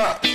up.